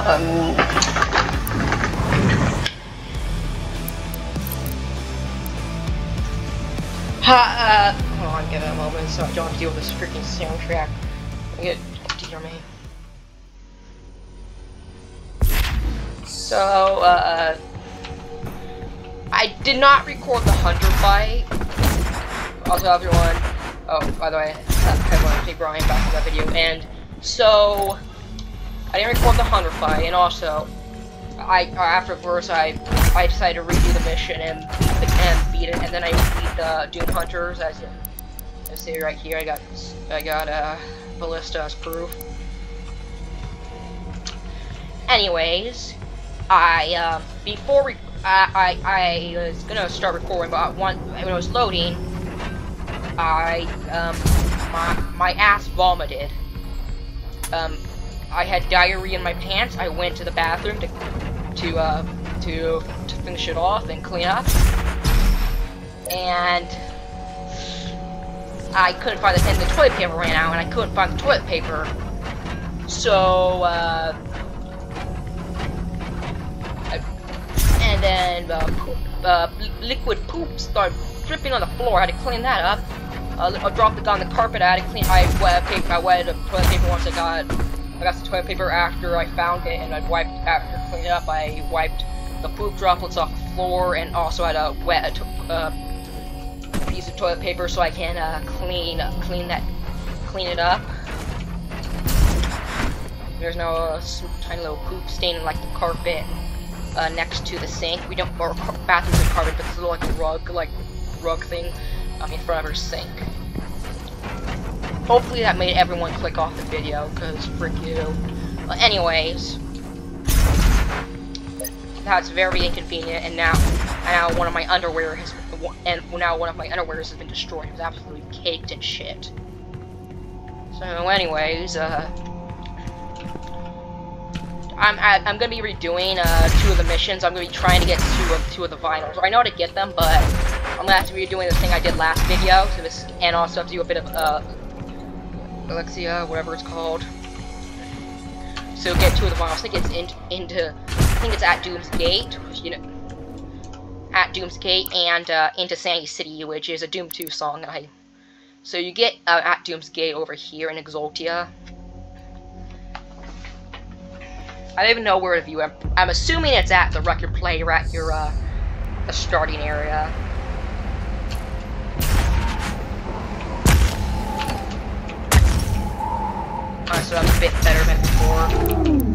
Um, ha, uh, hold on, give it a moment so I don't have to deal with this freaking soundtrack. Get to hear me. So, uh, I did not record the Hunter fight. Also, everyone. Oh, by the way, I want to take Brian back to that video. And so, I didn't record the Hunter fight, and also, I afterwards I I decided to redo the mission and and beat it, and then I beat the Doom Hunters as you, see right here. I got I got uh, Ballista as proof. Anyways, I uh, before I, I I was gonna start recording, but one, when I was loading, I um my my ass vomited. Um, I had diarrhea in my pants. I went to the bathroom to to uh, to to finish it off and clean up, and I couldn't find the and the toilet paper ran out, and I couldn't find the toilet paper. So uh, and then uh, poop, uh, liquid poop started dripping on the floor. I had to clean that up. Uh, I dropped it on the carpet. I had to clean. I wet paper. I the toilet paper once I got I got some toilet paper after I found it, and I wiped after cleaning it up. I wiped the poop droplets off the floor, and also had a wet uh, piece of toilet paper so I can uh, clean clean that clean it up. There's no uh, tiny little poop stain like the carpet uh, next to the sink. We don't or bathrooms and carpet, but it's a like a rug, like rug thing um, in front of sink. Hopefully that made everyone click off the video, because frick you. But anyways, that's very inconvenient, and now, now one of my underwear has, and now one of my underwears has been destroyed. It was absolutely caked in shit. So, anyways, uh, I'm I'm gonna be redoing uh, two of the missions. I'm gonna be trying to get two of two of the vinyls. I know how to get them, but I'm gonna have to be doing the thing I did last video. So this, and also have to do a bit of uh, Alexia, whatever it's called. So get two of the vinyls. I think it's in, into, I think it's at Doom's Gate, you know, at Doom's Gate and uh, into Sandy City, which is a Doom 2 song. I, so you get uh, at Doom's Gate over here in Exultia. I don't even know where to view. I'm, I'm assuming it's at the record player at your uh, the starting area. That's a bit better than before.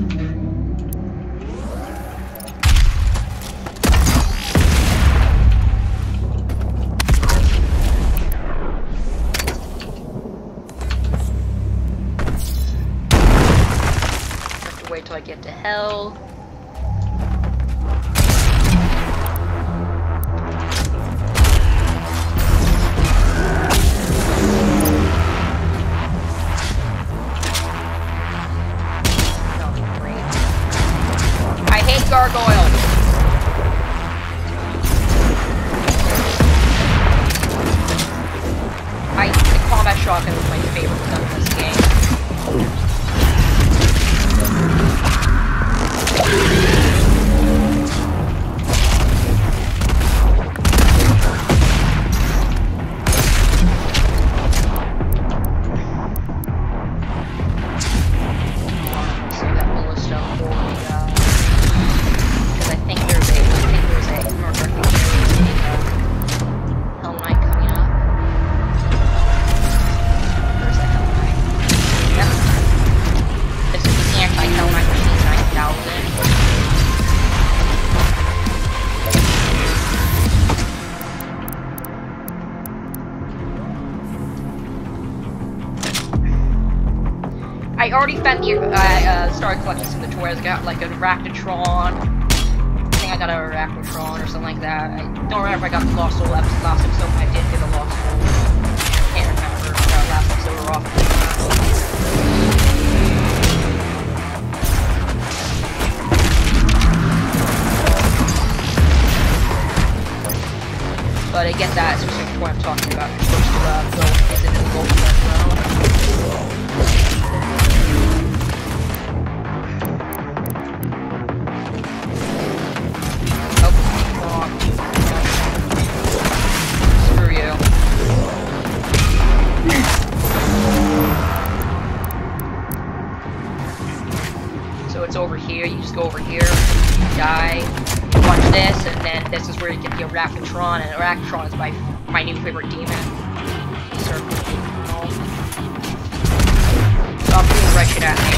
wait till I get to hell. I Collections in the toys. I got like a Arachnotron. I think I got a Arachnotron or something like that. I don't remember if I got the Lost Soul episode, last episode, I did get a Lost Soul. Can't remember if uh, last episode or off. But I get that, especially what I'm talking about. You're uh, go is in the gold. go over here, die, watch this, and then this is where you get the Arachnotron, and Arachnotron is my, my new favorite demon. Stop being shit at me.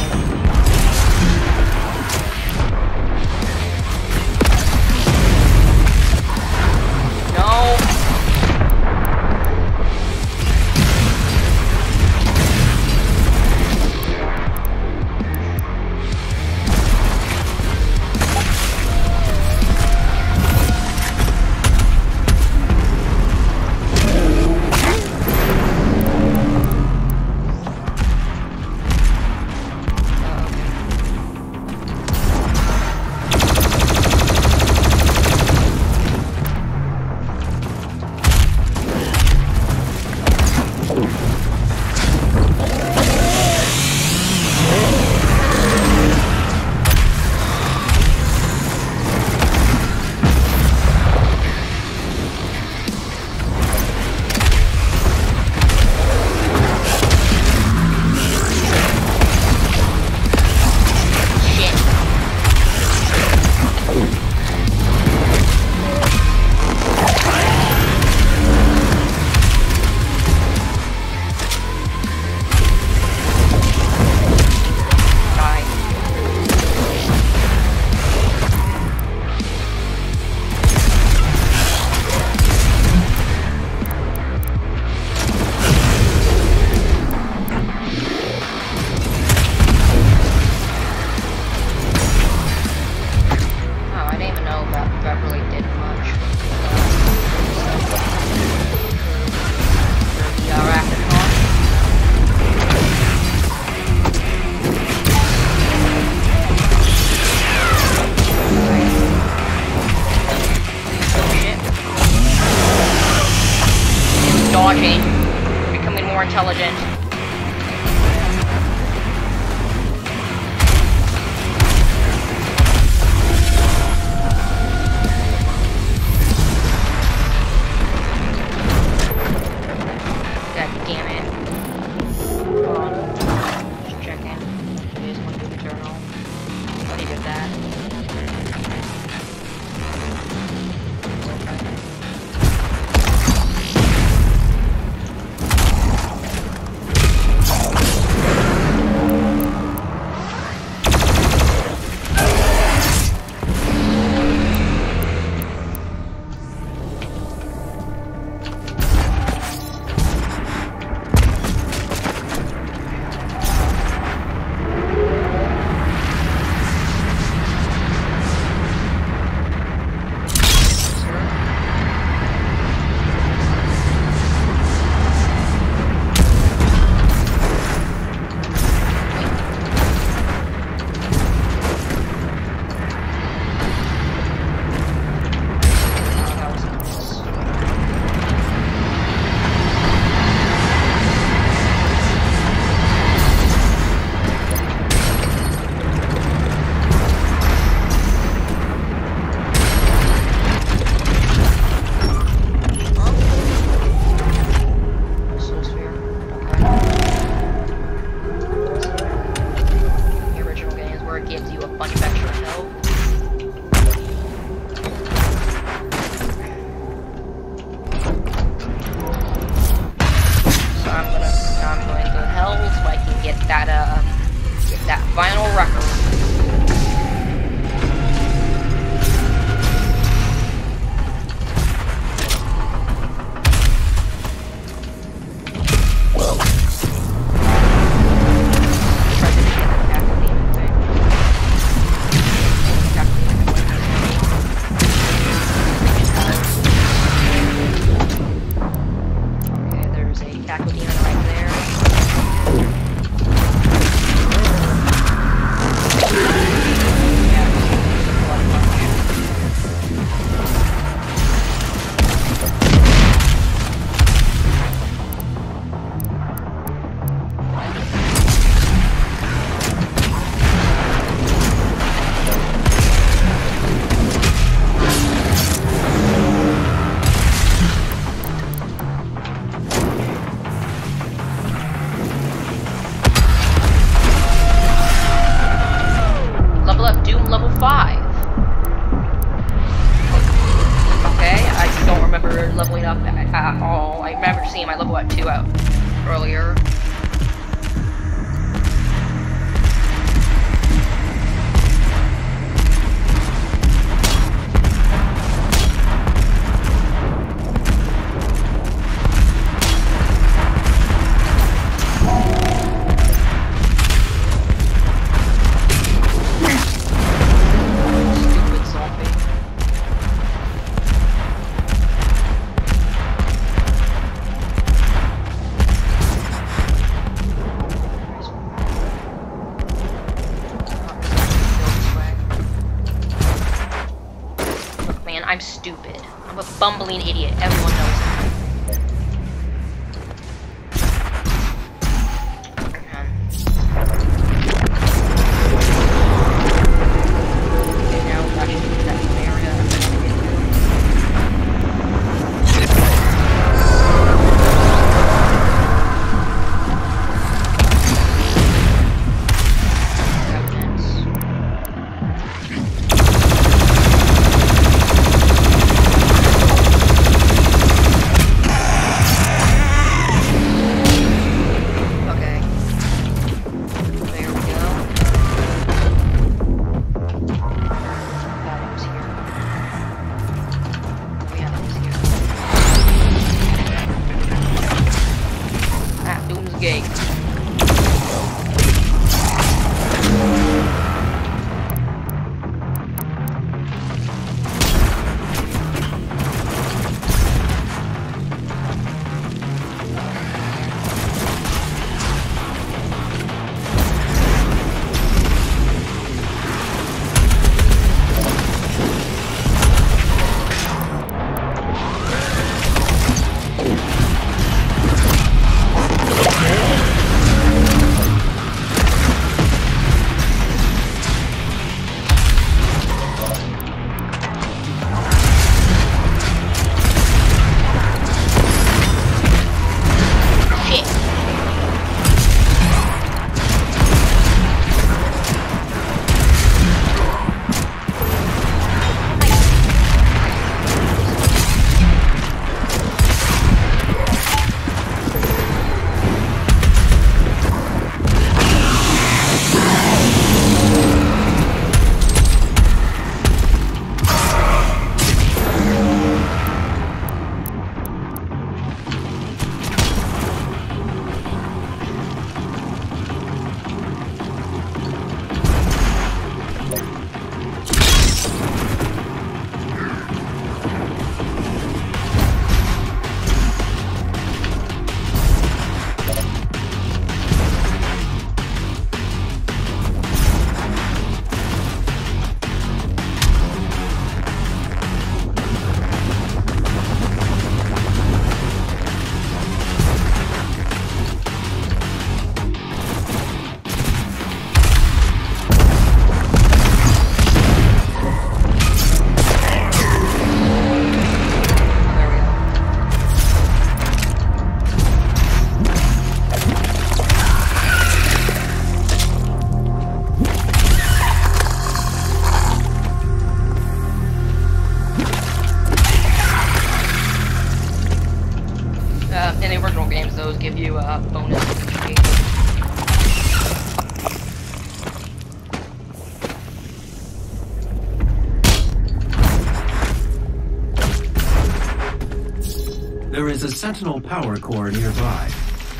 sentinel power core nearby.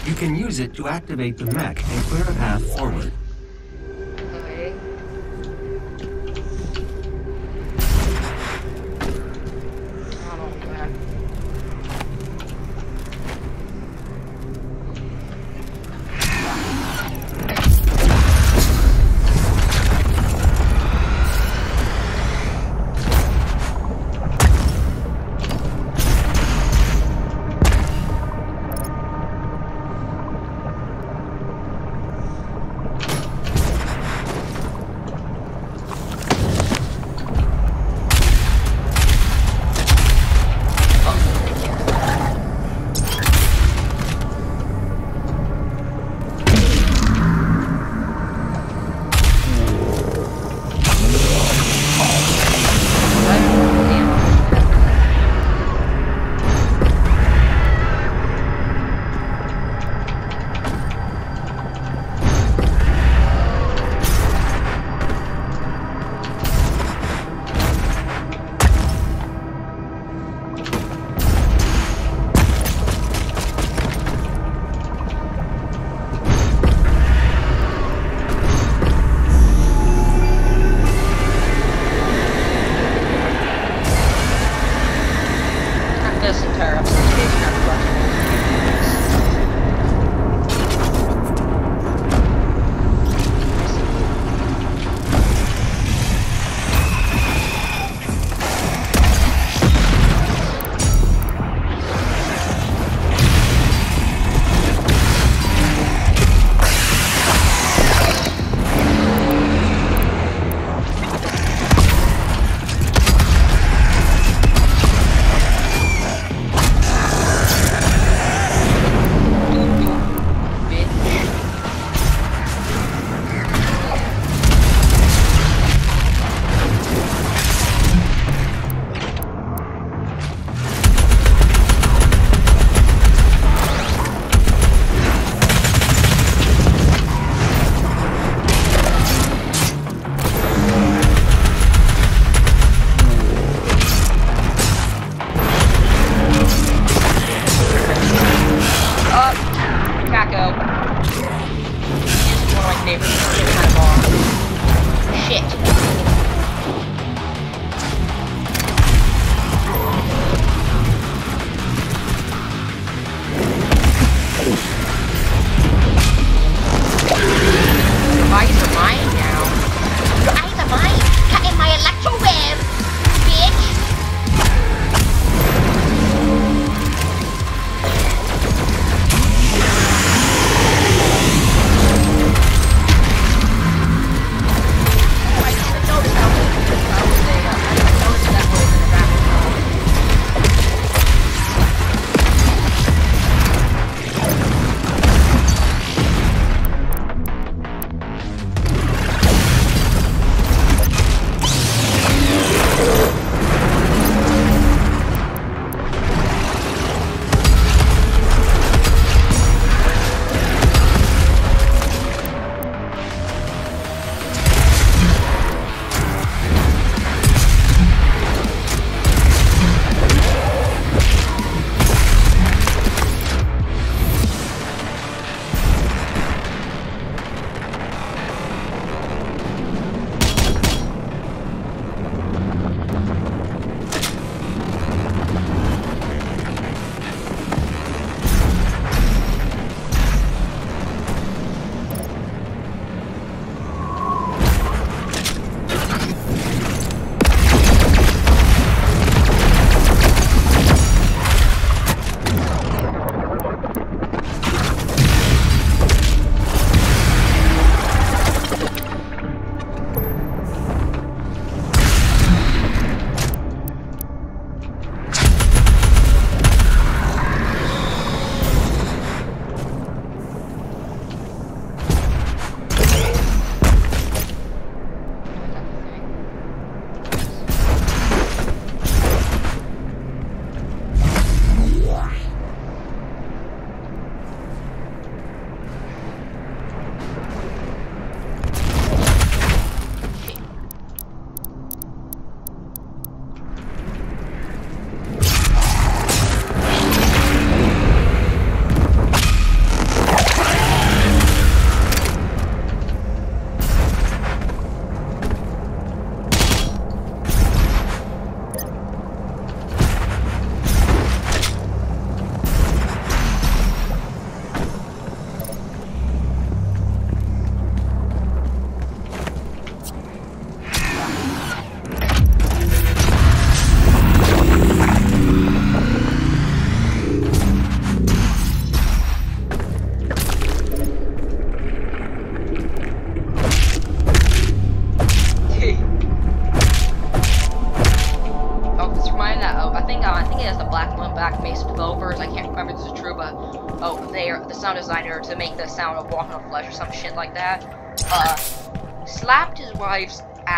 You can use it to activate the mech and clear a path forward.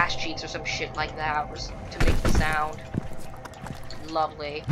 glass cheeks or some shit like that to make the sound. Lovely.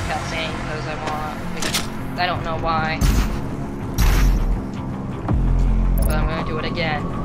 start cussing because I want, because I don't know why. But I'm gonna do it again.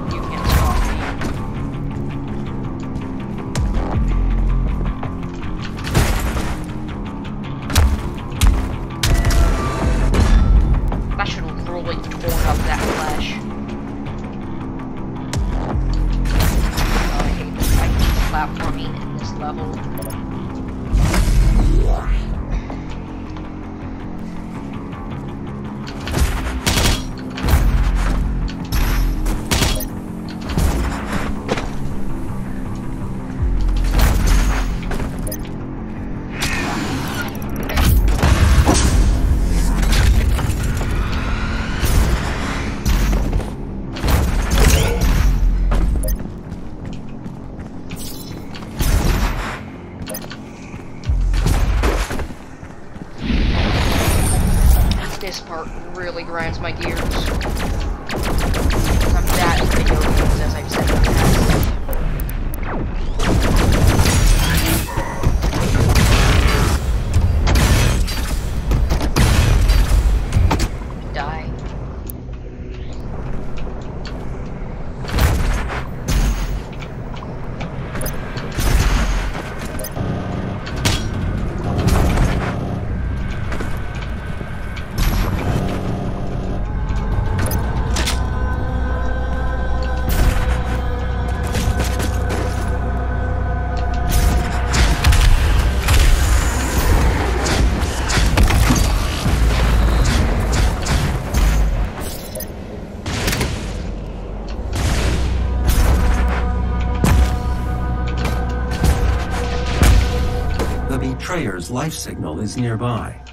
life signal is nearby.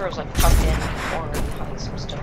froze like tucked in or the some stuff.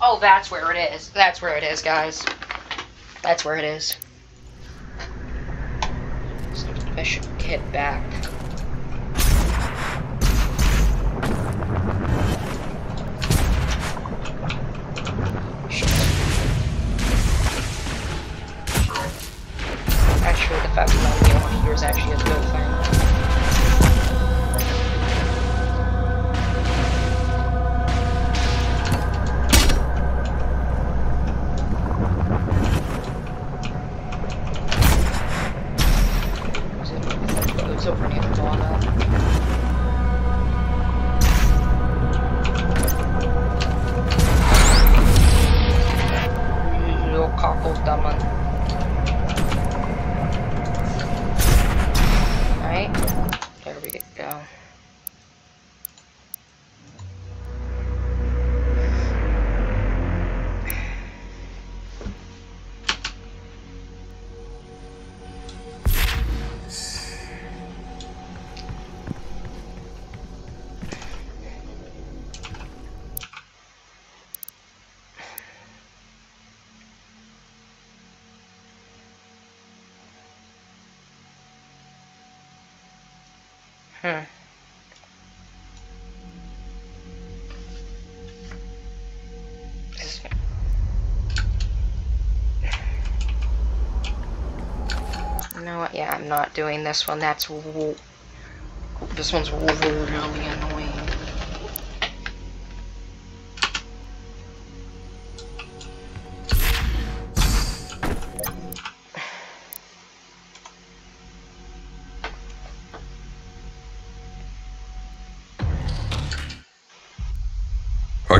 Oh, that's where it is. That's where it is, guys. That's where it is. So I should head back. Actually, the fact that one here is actually a good thing. Hmm. This- You know what? Yeah, I'm not doing this one. That's this one's really annoying.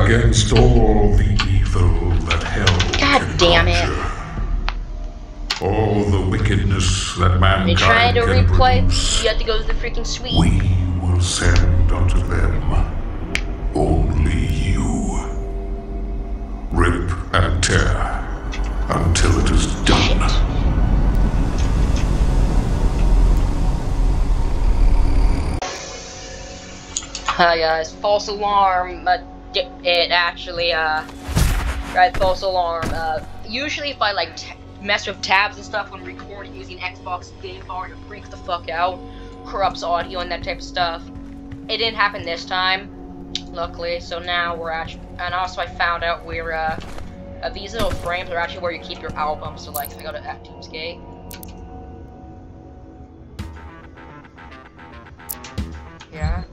Against all the evil that hell God damn it. All the wickedness that mankind You're trying to can replay? produce, You have to go to the freaking suite. we will send unto them only you. Rip and tear until it is done. Hi guys, false alarm. Di- it actually, uh, right, false alarm. Uh, usually if I like mess with tabs and stuff when recording using Xbox Game Bar, it freaks the fuck out, corrupts audio and that type of stuff. It didn't happen this time, luckily. So now we're actually, and also I found out where uh, uh, these little frames are actually where you keep your albums. So like, if I go to Teamscape. Yeah.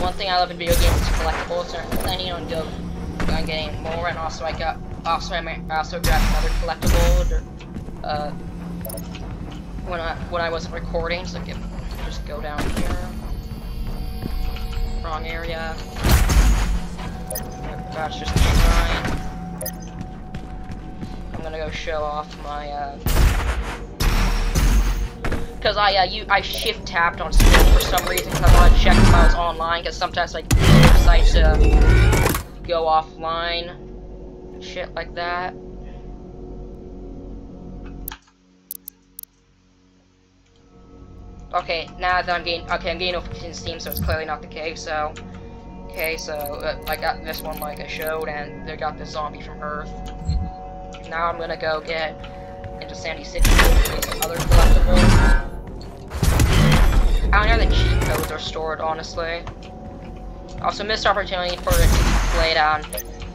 One thing I love in video games is collectibles. So I'm planning on go on getting more, and also I got also I might also grab another collectible. Or, uh, when I when I wasn't recording, so can just go down here. Wrong area. That's just a shrine. I'm gonna go show off my uh, because I uh, you I shift tapped on Steam for some reason because I want to check if I was online because sometimes like sites uh, go offline, shit like that. Okay, now that I'm getting okay, I'm getting notifications Steam, so it's clearly not the case. So, okay, so uh, I got this one like I showed, and they got the zombie from Earth. Now I'm gonna go get into Sandy City to some other collectibles. I don't know the cheat codes are stored, honestly. Also, missed opportunity for it to be played on,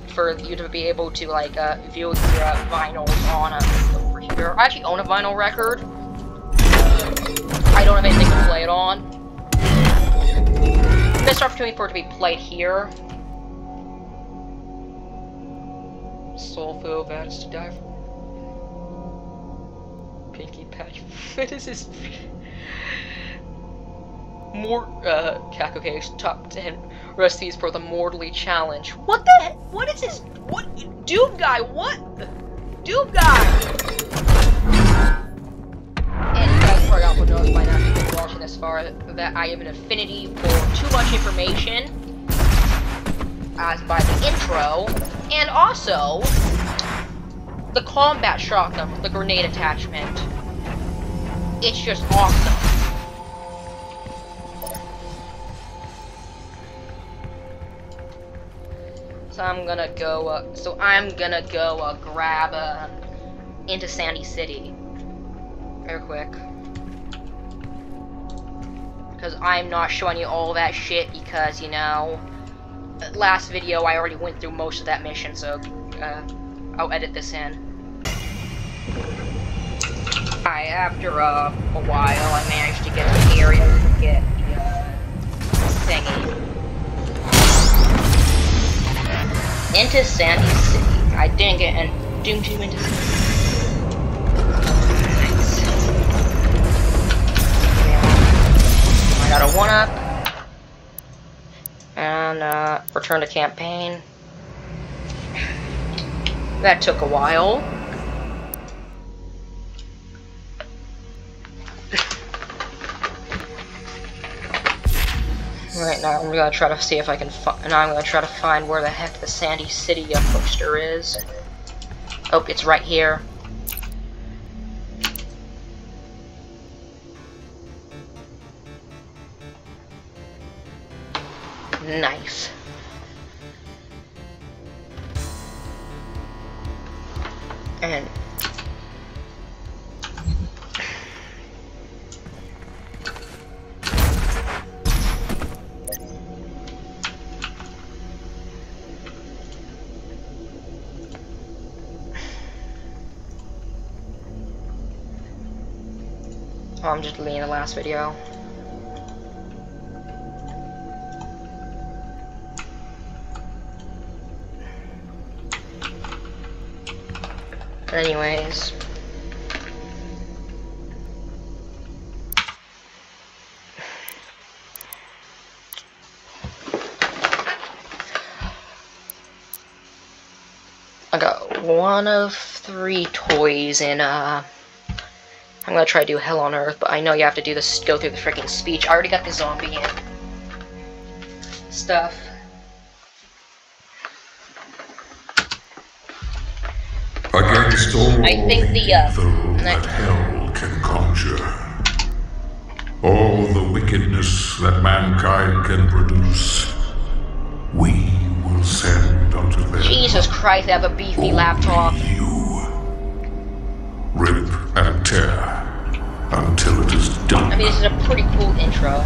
for you to be able to like uh, view your uh, vinyls on a over here. I actually own a vinyl record. I don't have anything to play it on. Missed opportunity for it to be played here. Soulful events to die for. Pinky Patch. what is this? More uh Kakok's top ten recipes for the Mortally Challenge. What the heck? What is this? What Doom guy? What? Doom guy! And you guys probably also by now if you've been watching this far that I have an affinity for too much information as by the intro, and also the combat shotgun the grenade attachment. It's just awesome. So I'm gonna go. Uh, so I'm gonna go uh, grab uh, into Sandy City, real quick, because I'm not showing you all that shit because you know, last video I already went through most of that mission. So uh, I'll edit this in. Alright, after uh, a while, I managed to get to the area to get the uh, thingy. Into Sandy City. I didn't get in Doom 2 into Sandy Nice. I got a 1-up. And, uh, return to campaign. That took a while. Now, I'm gonna try to see if I can find. Now I'm gonna try to find where the heck the Sandy City poster is. Oh, it's right here. Nice. And I'm just deleting the last video. Anyways. I got one of three toys in, uh, I'm gonna try to do Hell on Earth, but I know you have to do this, go through the freaking speech. I already got the zombie in. Stuff. Against all I think the, uh, evil ne- that hell can conjure. All the wickedness that mankind can produce, we will send unto them. Jesus Christ, I have a beefy laptop. You rip and tear until it is done. I mean, this is a pretty cool intro.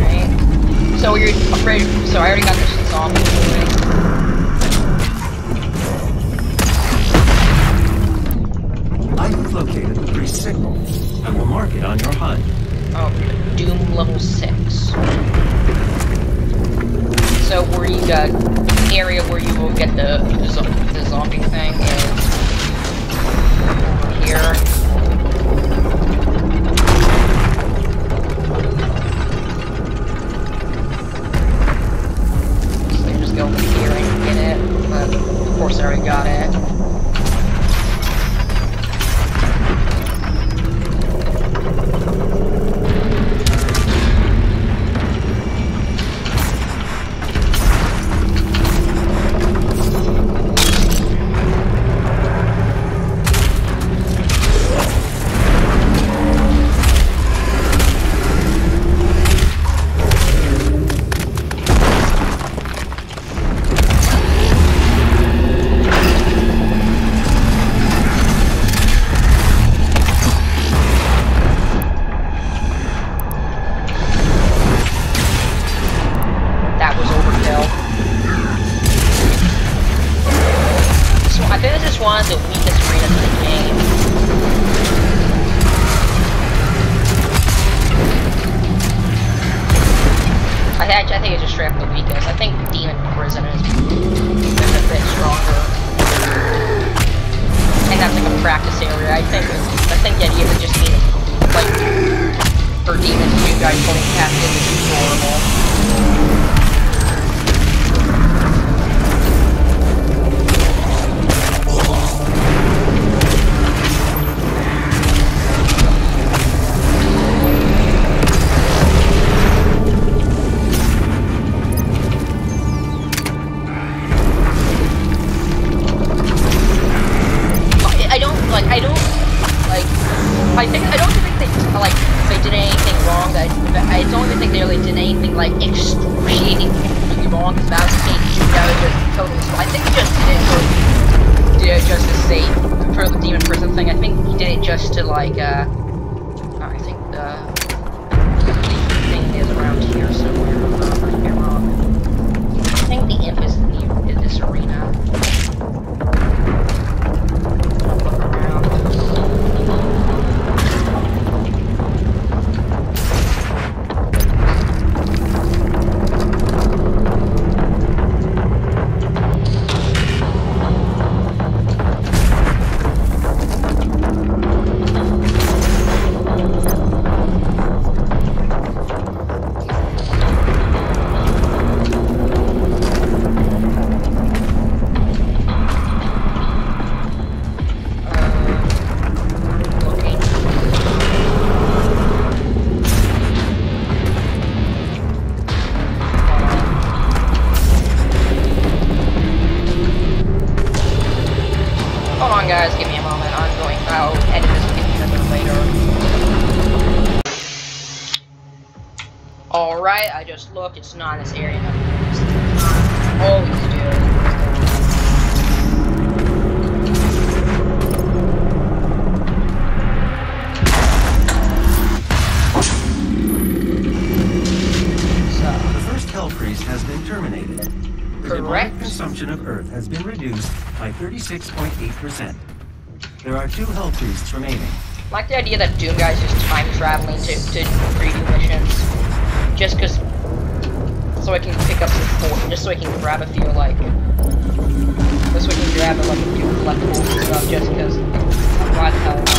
Right? So you're afraid, so I already got this zombie toy. I've located the priest signal and will mark it on your HUD. Oh, Doom level 6. So where you got area where you will get the the, the zombie thing is over here. So just go over here and get it, but of course I already got it. Is one of the weakest arenas in the game. I, think- I think it's just straight up the weakest. I think Demon Prison is, a bit stronger. Think that's like a practice area. I think I think the idea of just being like for demons you guys pulling captive is horrible. It's not in this area. Always do. So, The first Hell Priest has been terminated. The Correct. consumption of Earth has been reduced by 36.8%. There are two Hell Priests remaining. I like the idea that Doom Guy's just time traveling to, to preview missions. Just cause so I can pick up some fort, just so I can grab a few like just so I can grab like a few collectibles and stuff just cause why the hell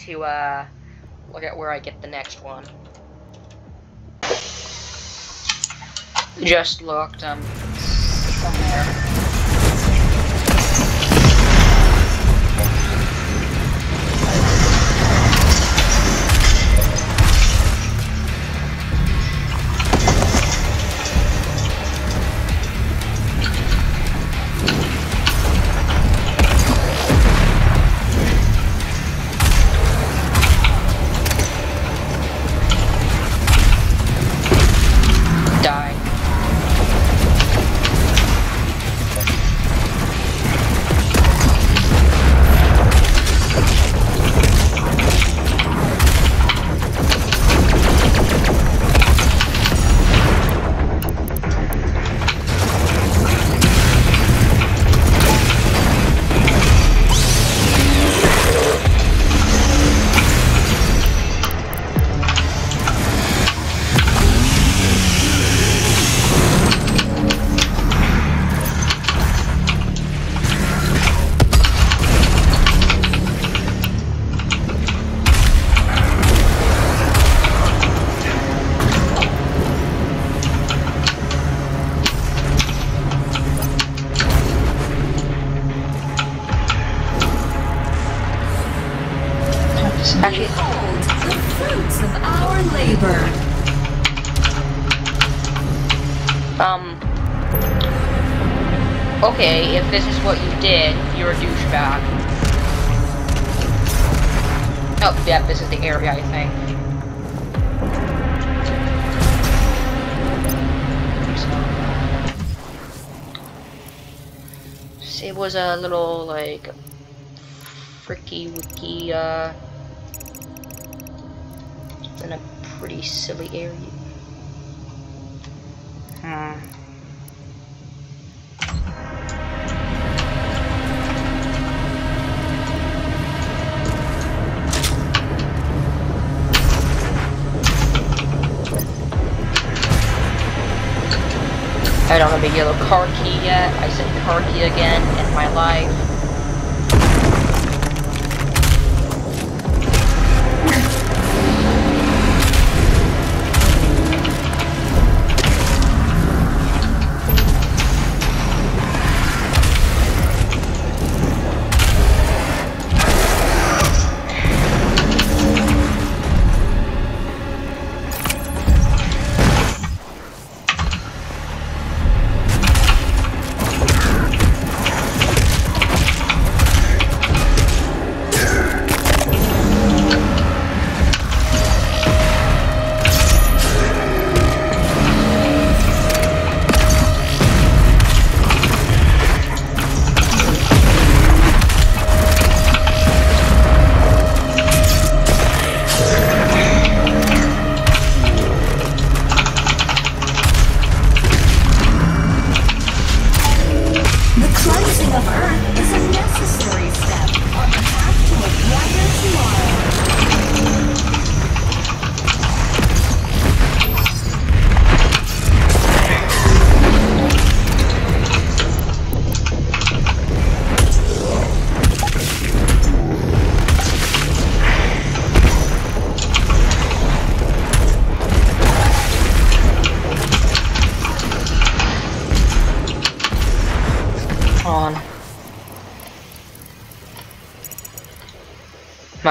to uh, look at where I get the next one. Just looked, um, somewhere. This is what you did, you're a douchebag. Oh, yeah, this is the area, I think. It was a little, like, fricky wicky, uh, in a pretty silly area. Yellow car key yet. I said car key again in my life.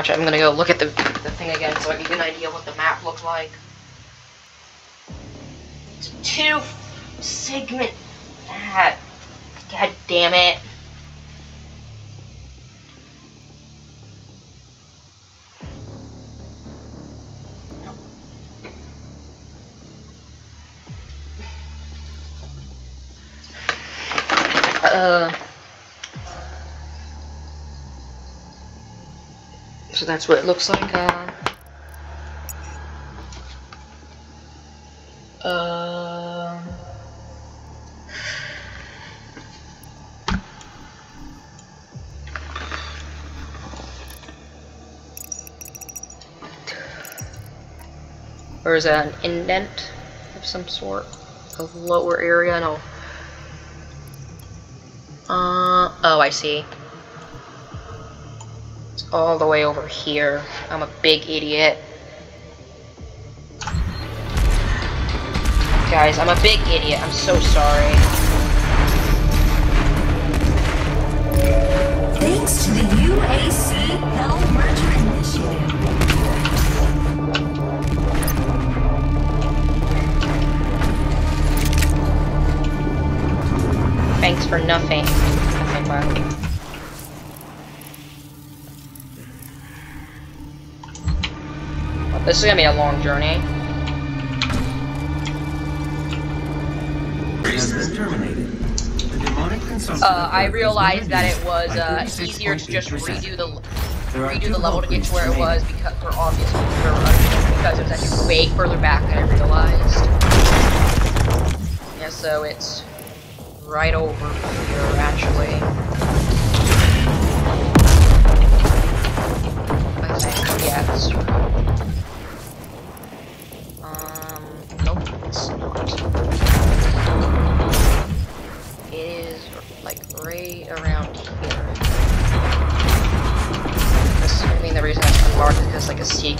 I'm gonna go look at the the thing again so I can get an idea what the map looks like. It's a two segment. God, God damn it. So that's what it looks like. Uh, um, or is that an indent of some sort? A lower area? No. Uh, oh, I see. All the way over here. I'm a big idiot. Guys, I'm a big idiot. I'm so sorry. Thanks to the UAC Hell Merger Initiative. Thanks for nothing. Nothing back. This is gonna be a long journey. has terminated. The demonic consumption Uh, I of Earth is realized that it was uh, easier to just redo the redo the level to get to where it was because for obvious for, because it was actually way further back than I realized. Yeah, so it's right over here actually. I think yes. Like right around here. I Assuming the reason it's unmarked is because like a secret.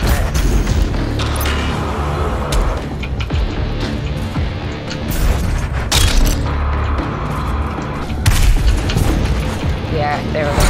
Yeah, there it is.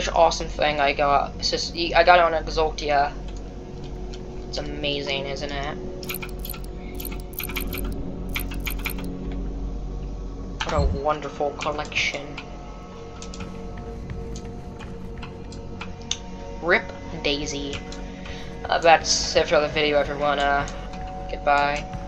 This awesome thing I got. It's just, I got it on Exultia. It's amazing, isn't it? What a wonderful collection. Rip Daisy. Uh, that's it for the video, everyone. Uh, goodbye.